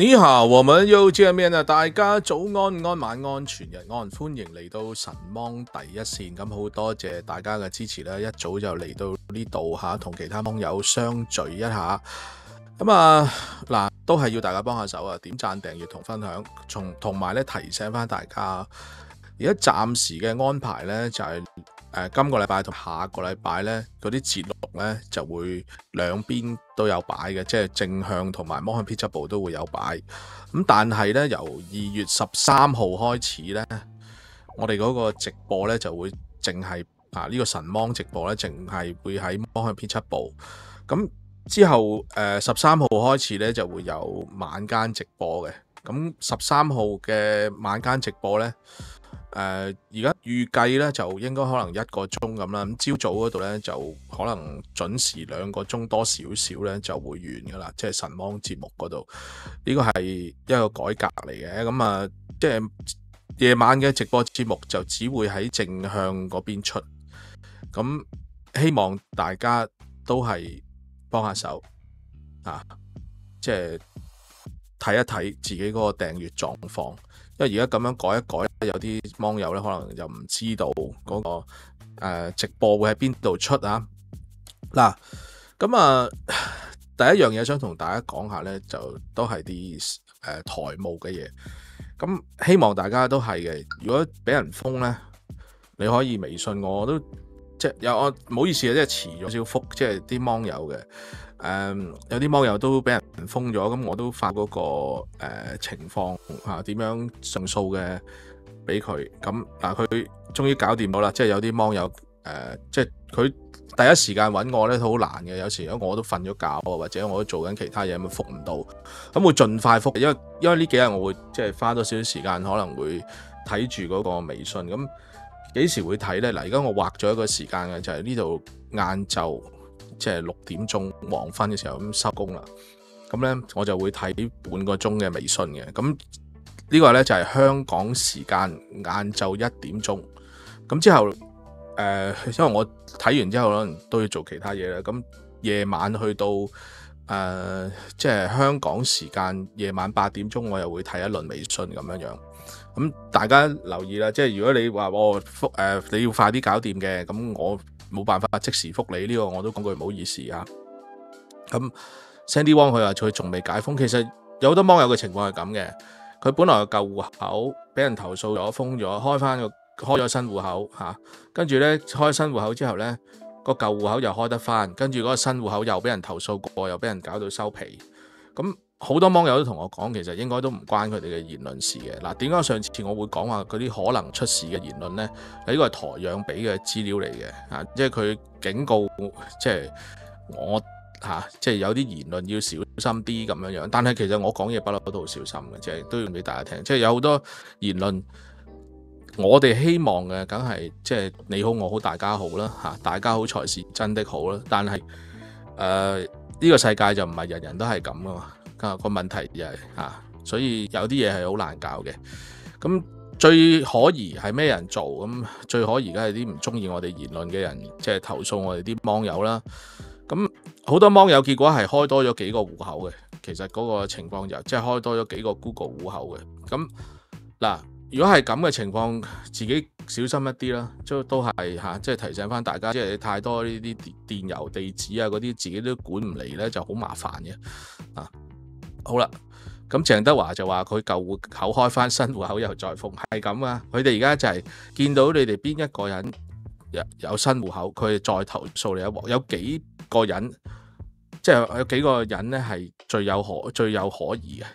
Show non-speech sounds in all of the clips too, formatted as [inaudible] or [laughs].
你好，我们又見面啦！大家早安、安晚安、全日安，歡迎嚟到神芒第一線。咁好多謝大家嘅支持啦！一早就嚟到呢度吓，同其他網友相聚一下。咁啊嗱，都係要大家幫下手啊！點讚、訂閱同分享，從同埋咧提醒翻大家。而家暫時嘅安排咧就係、是。誒、呃，今個禮拜同下個禮拜呢，嗰啲節錄呢就會兩邊都有擺嘅，即係正向同埋魔向編輯部都會有擺。咁但係呢，由二月十三號開始呢，我哋嗰個直播呢就會淨係啊呢、這個神芒直播呢，淨係會喺魔向編輯部。咁之後誒十三號開始呢，就會有晚間直播嘅。咁十三號嘅晚間直播呢。誒而家預計咧就應該可能一個鐘咁啦，咁朝早嗰度咧就可能準時兩個鐘多少少咧就會完噶啦，即係神芒節目嗰度，呢個係一個改革嚟嘅，咁啊即係夜晚嘅直播節目就只會喺正向嗰邊出，咁希望大家都係幫下手啊，即係睇一睇自己嗰個訂閱狀況。因為而家咁樣改一改，有啲網友咧可能又唔知道嗰個誒直播會喺邊度出啊！嗱，咁啊，第一樣嘢想同大家講下咧，就都係啲誒台務嘅嘢。咁希望大家都係嘅。如果俾人封咧，你可以微信我，都即係有我唔好意思啊，即係遲咗少覆，即係啲網友嘅。誒、有啲網友都俾人封咗，咁我都發嗰、那個、呃、情況嚇點、啊、樣上訴嘅俾佢，咁嗱佢終於搞掂到啦，即係有啲網友誒、即係佢第一時間揾我咧都好難嘅，有時如果我都瞓咗覺或者我都做緊其他嘢咁覆唔到，咁會盡快覆，因為因為呢幾日我會即係花多少少時間可能會睇住嗰個微信，咁幾時會睇呢？嗱，而家我劃咗一個時間嘅，就係呢度晏晝。即係六點鐘黃昏嘅時候咁收工啦，咁呢，我就會睇半個鐘嘅微信嘅。咁呢個呢，就係香港時間晏晝一點鐘。咁之後誒、因為我睇完之後可能都要做其他嘢啦。咁夜晚去到誒、即係香港時間夜晚八點鐘，我又會睇一輪微信咁樣樣。咁大家留意啦，即係如果你話我復誒，你要快啲搞掂嘅，咁我。冇辦法即時覆你呢個，我都講句唔好意思啊。咁 Sandy Wong 佢話佢仲未解封，其實有好多網友嘅情況係咁嘅。佢本來個舊戶口俾人投訴咗封咗，開翻個開咗新戶口嚇，跟住咧開新戶口之後咧，個舊戶口又開得翻，跟住嗰個新戶口又俾人投訴過，又俾人搞到收皮咁。好多網友都同我講，其實應該都唔關佢哋嘅言論事嘅。嗱，點解上次我會講話嗰啲可能出事嘅言論呢？呢個係台氧俾嘅資料嚟嘅，啊，即係佢警告，即係我嚇，即係有啲言論要小心啲咁樣樣。但係其實我講嘢不嬲都好小心嘅，即係都要俾大家聽。即係有好多言論，我哋希望嘅梗係即係你好我好大家好啦嚇，大家好才是真的好啦。但係誒呢個世界就唔係人人都係咁噶嘛。個問題就係嚇，所以有啲嘢係好難搞嘅。咁最可疑係咩人做？咁最可疑梗係啲唔中意我哋言論嘅人，即係投訴我哋啲網友啦。咁好多網友結果係開多咗幾個戶口嘅。其實嗰個情況就即係開多咗幾個 Google 戶口嘅。咁嗱，如果係咁嘅情況，自己小心一啲啦。都都係嚇，即係提醒翻大家，即係太多呢啲電郵地址啊嗰啲，自己都管唔嚟咧，就好麻煩嘅啊。好啦，咁鄭德華就話佢舊戶口開翻新戶口又再封，係咁啊！佢哋而家就係見到你哋邊一個人有有新戶口，佢哋再投訴你一鑊。有幾個人，即係有幾個人咧係最有可最有可疑嘅。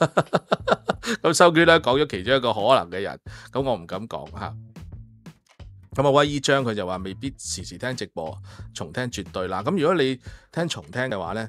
[laughs] 咁收據咧講咗其中一個可能嘅人，咁我唔敢講吓。咁啊威姨張佢就話未必時時聽直播，重聽絕對啦。咁如果你聽重聽嘅話咧。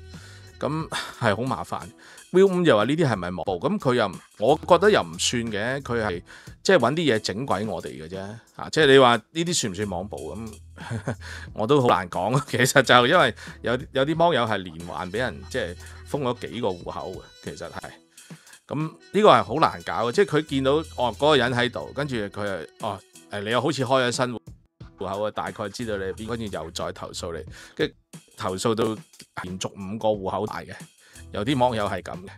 咁係好麻煩。Will 五又話呢啲係咪網暴？咁佢又我覺得又唔算嘅，佢係即係揾啲嘢整鬼我哋嘅啫。啊，即係你話呢啲算唔算網暴咁？[laughs] 我都好難講。[laughs] 其實就因為有有啲網友係連環俾人即係封咗幾個戶口嘅，其實係。咁呢個係好難搞嘅，即係佢見到哦嗰個人喺度，跟住佢係哦誒，你又好似開咗新戶口啊，大概知道你係邊，跟住又再投訴你，跟投訴到連續五個戶口大嘅。有啲網友係咁嘅，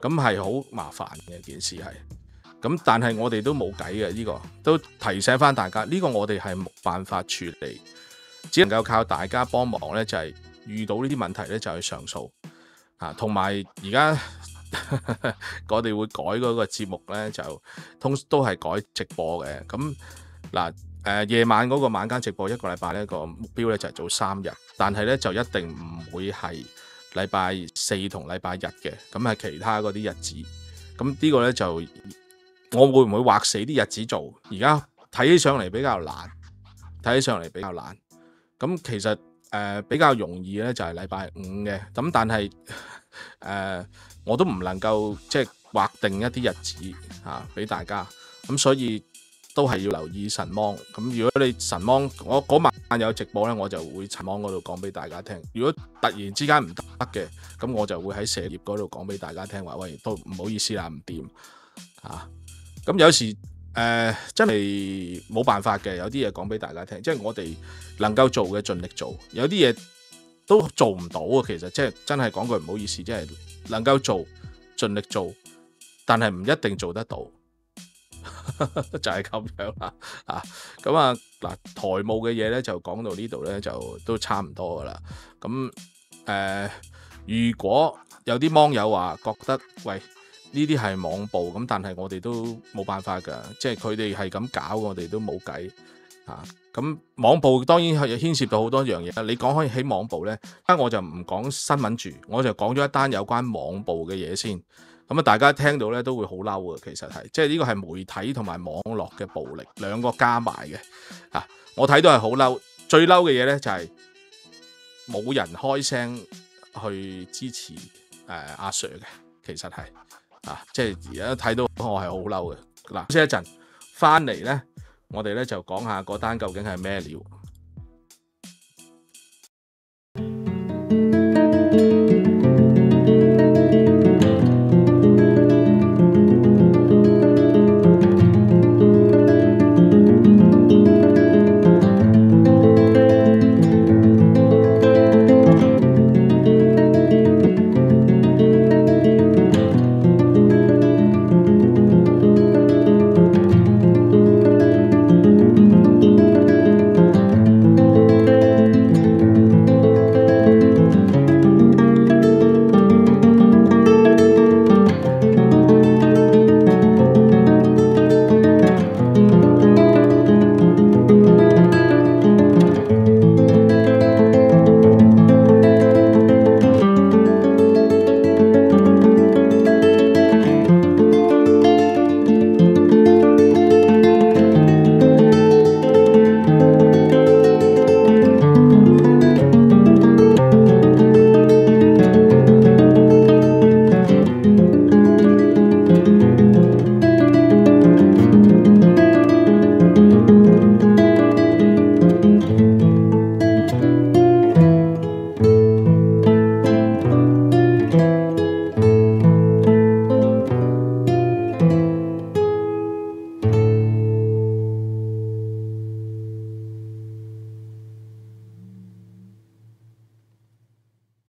咁係好麻煩嘅件事係，咁但係我哋都冇計嘅呢個，都提醒翻大家，呢個我哋係冇辦法處理，只能夠靠大家幫忙咧，就係遇到呢啲問題咧就去上訴啊，同埋而家 [laughs] 我哋會改嗰個節目咧，就通都係改直播嘅，咁嗱誒夜晚嗰個晚間直播一個禮拜咧個目標咧就係做三日，但係咧就一定唔會係。禮拜四同禮拜日嘅，咁係其他嗰啲日子，咁呢個呢，就我會唔會劃死啲日子做？而家睇起上嚟比較難，睇起上嚟比較難。咁其實誒、比較容易呢，就係禮拜五嘅，咁但係誒、我都唔能夠即係劃定一啲日子啊俾大家，咁所以。都係要留意神芒咁。如果你神芒我嗰晚有直播呢，我就會神芒嗰度講俾大家聽。如果突然之間唔得嘅，咁我就會喺蛇業嗰度講俾大家聽話，喂，都唔好意思啦，唔掂啊。咁有時誒、真係冇辦法嘅，有啲嘢講俾大家聽，即係我哋能夠做嘅盡力做，有啲嘢都做唔到啊。其實即係真係講句唔好意思，即係能夠做盡力做，但係唔一定做得到。就係咁樣啦，啊，咁啊嗱，台務嘅嘢咧就講到呢度咧就都差唔多噶啦。咁誒、如果有啲網友話覺得喂呢啲係網暴咁，但係我哋都冇辦法噶，即係佢哋係咁搞，我哋都冇計啊。咁網暴當然係牽涉到好多樣嘢。你講開起網暴咧，啊我就唔講新聞住，我就講咗一單有關網暴嘅嘢先。咁啊，大家聽到咧都會好嬲嘅，其實係，即係呢個係媒體同埋網絡嘅暴力兩個加埋嘅，啊，我睇到係好嬲，最嬲嘅嘢咧就係冇人開聲去支持誒阿 Sir 嘅，其實係，啊，即係而家睇到我係好嬲嘅，嗱，先一陣翻嚟咧，我哋咧就講下嗰單究竟係咩料。